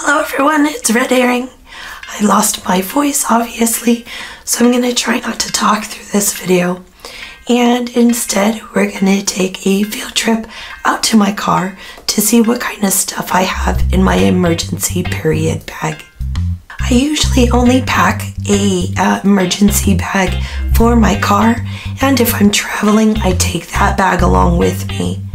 Hello everyone, it's Red Herring. I lost my voice obviously, so I'm gonna try not to talk through this video. And instead, we're gonna take a field trip out to my car to see what kind of stuff I have in my emergency period bag. I usually only pack a uh, emergency bag for my car, and if I'm traveling, I take that bag along with me.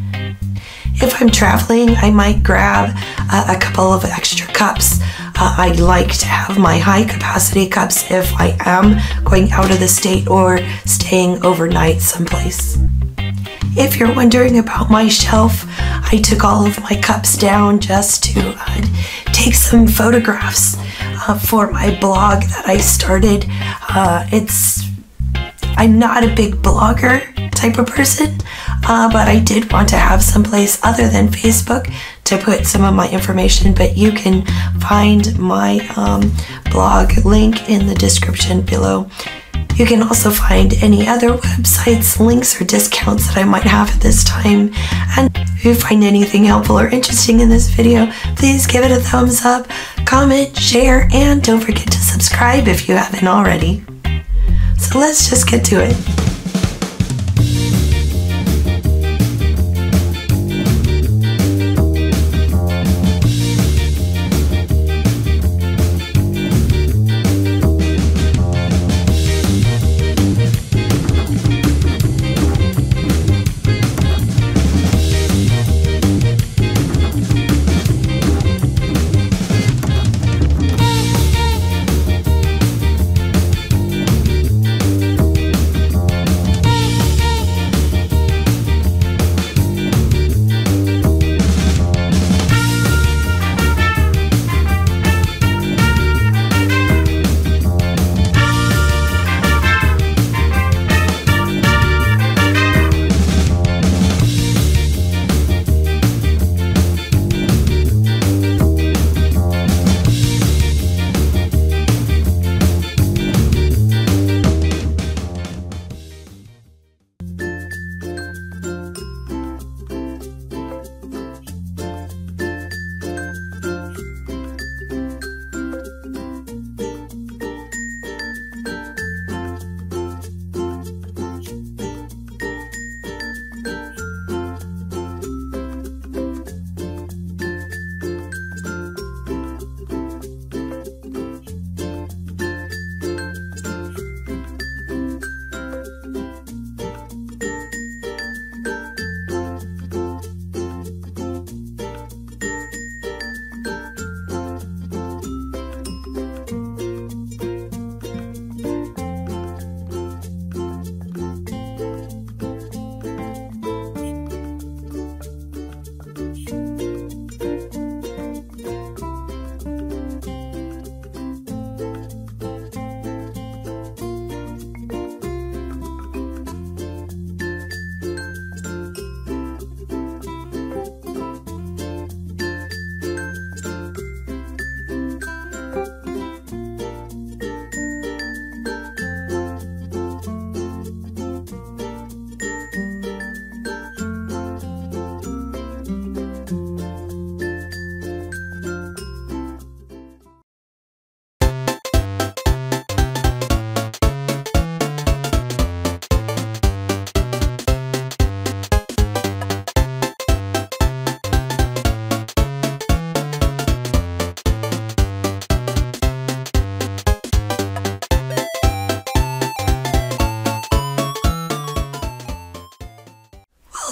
If I'm traveling, I might grab uh, a couple of extra cups. Uh, I like to have my high capacity cups if I am going out of the state or staying overnight someplace. If you're wondering about my shelf, I took all of my cups down just to uh, take some photographs uh, for my blog that I started. Uh, it's I'm not a big blogger type of person, uh, but I did want to have some place other than Facebook to put some of my information. But you can find my um, blog link in the description below. You can also find any other websites, links, or discounts that I might have at this time. And if you find anything helpful or interesting in this video, please give it a thumbs up, comment, share, and don't forget to subscribe if you haven't already. So let's just get to it.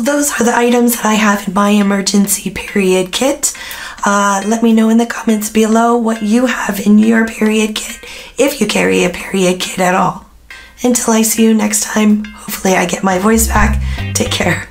Those are the items that I have in my emergency period kit. Uh, let me know in the comments below what you have in your period kit, if you carry a period kit at all. Until I see you next time, hopefully I get my voice back. Take care.